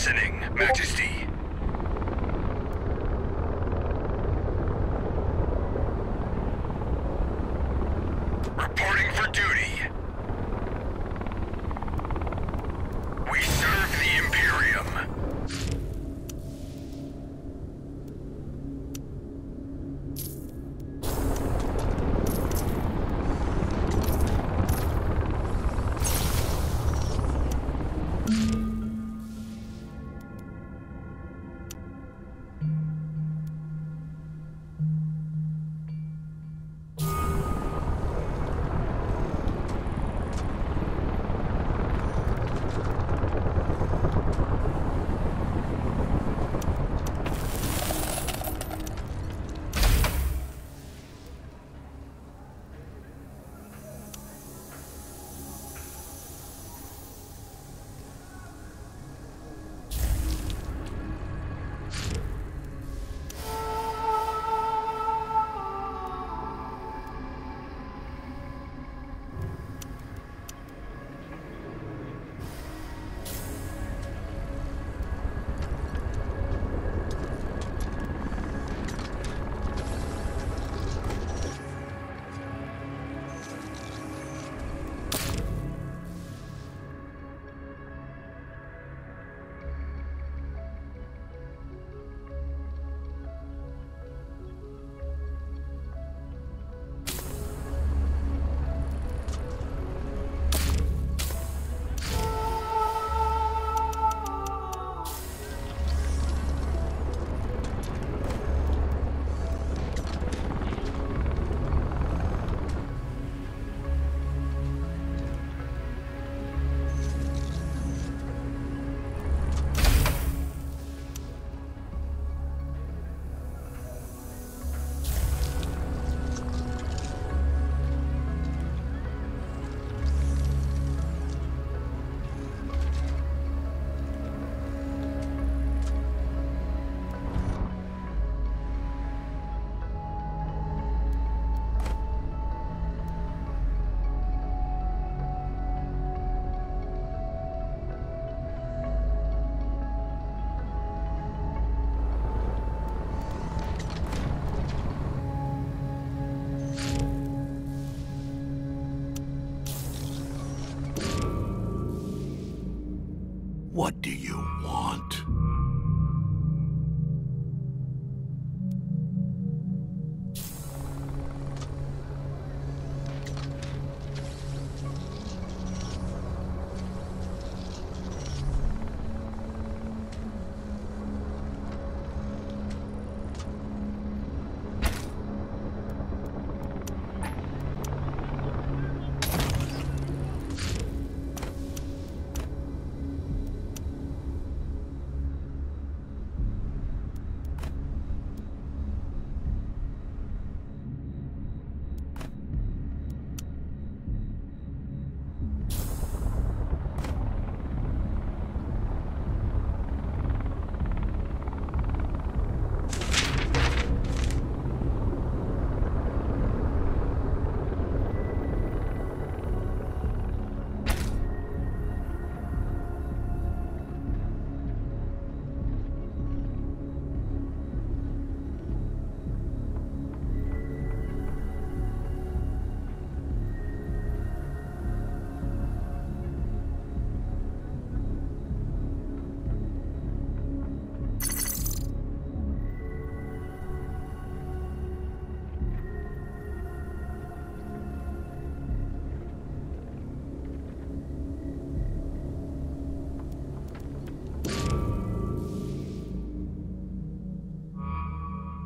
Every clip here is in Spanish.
Listening, Majesty.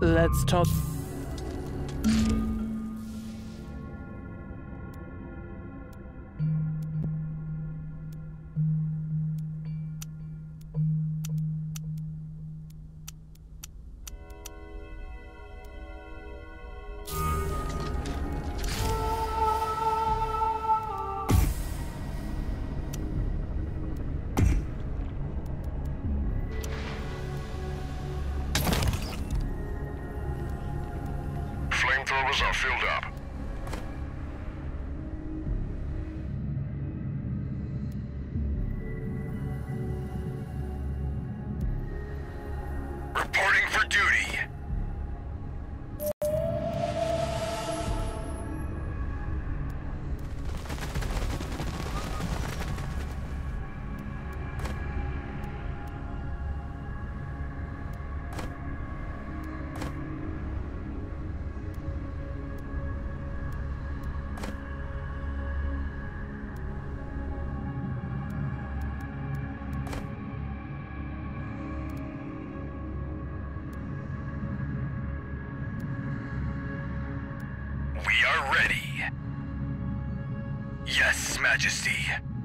Let's talk. Majesty.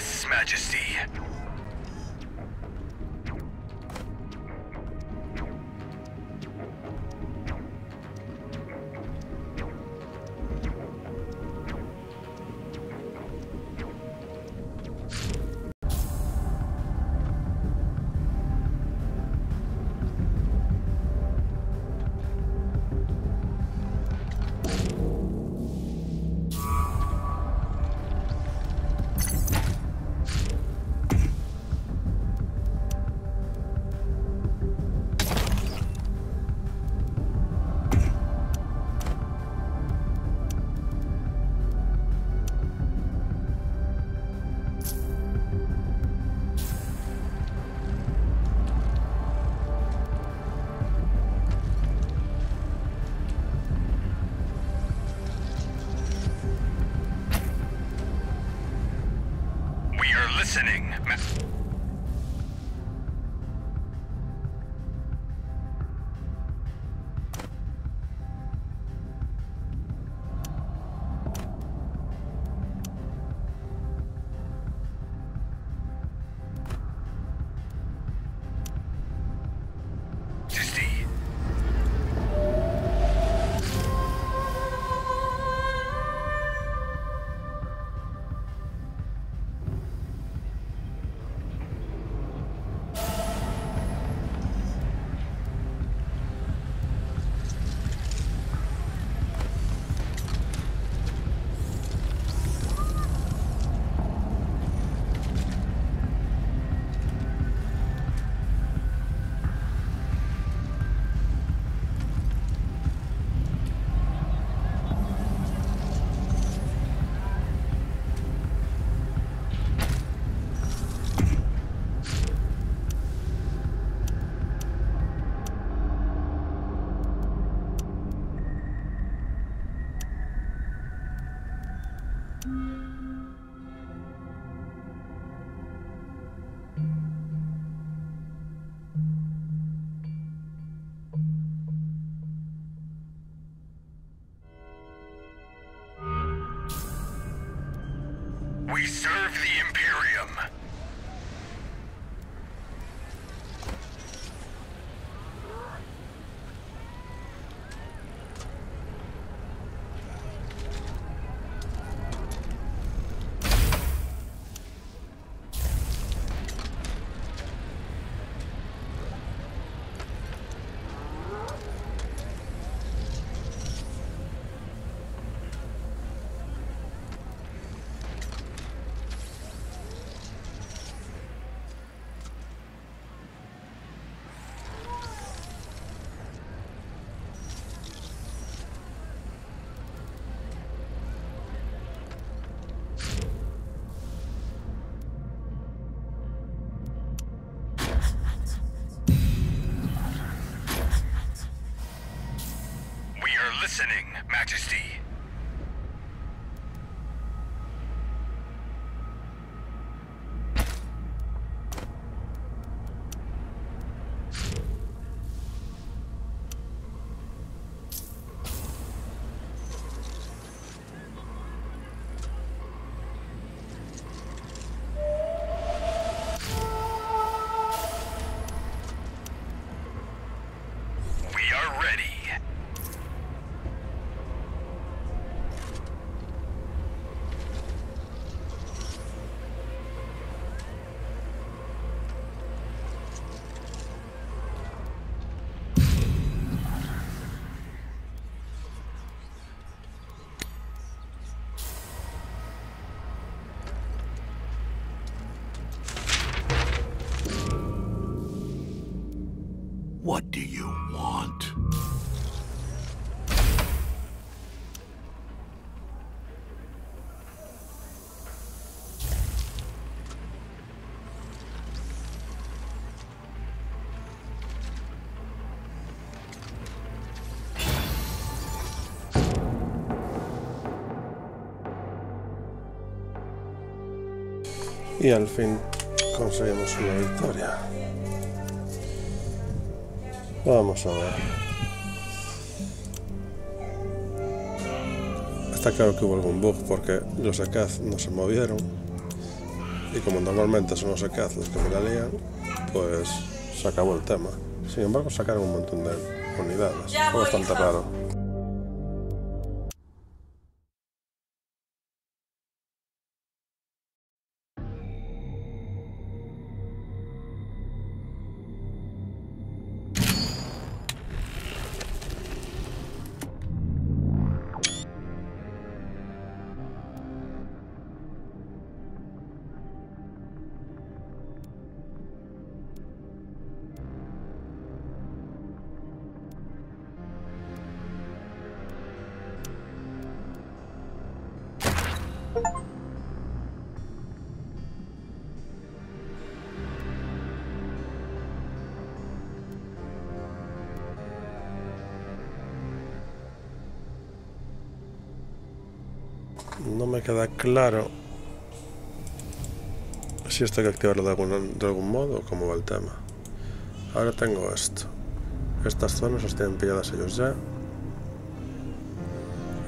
Yes, Majesty. Listening. Listening, Majesty. Y al fin conseguimos una victoria. Vamos a ver. Está claro que hubo algún bug porque los ECAZ no se movieron. Y como normalmente son los ECAZ los que me la lían, pues se acabó el tema. Sin embargo, sacaron un montón de unidades. Fue bastante raro. No me queda claro Si esto hay que activarlo de algún, de algún modo o cómo va el tema. Ahora tengo esto. Estas zonas las tienen pilladas ellos ya.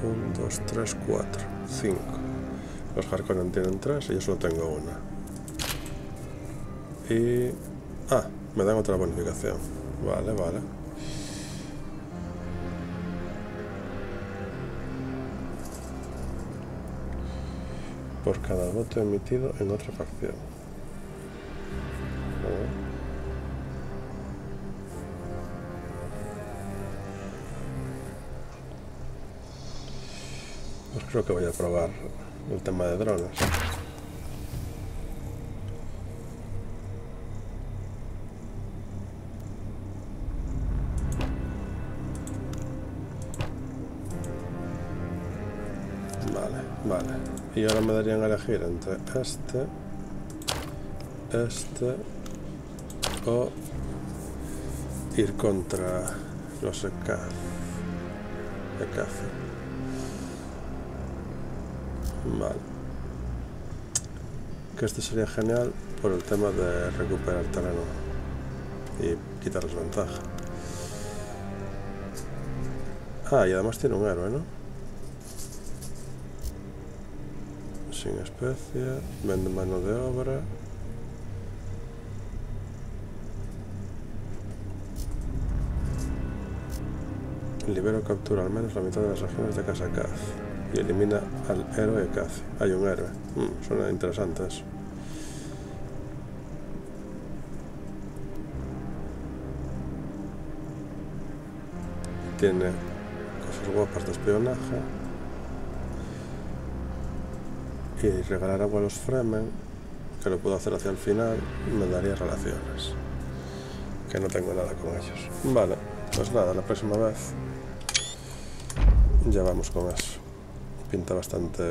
1, 2, 3, 4, 5. Los Harkonnen tienen 3 y yo solo tengo una. Y... Ah, me dan otra bonificación. Vale, vale. Por cada voto emitido en otra facción. Pues creo que voy a probar el tema de drones. Y ahora me darían a elegir entre este, este o ir contra los ECAF. Vale. Que este sería genial por el tema de recuperar terreno y quitarles ventaja. Ah, y además tiene un héroe, ¿no? Sin especie, vende mano de obra. Libero captura al menos la mitad de las regiones de Casacaz y elimina al héroe casi. Hay un héroe. Mm, suena interesante. Tiene cosas guapas de espionaje. Y regalar agua a los Fremen, que lo puedo hacer hacia el final, me daría relaciones. Que no tengo nada con ellos. Vale, pues nada, la próxima vez ya vamos con eso pinta bastante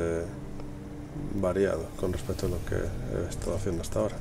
variado con respecto a lo que he estado haciendo hasta ahora.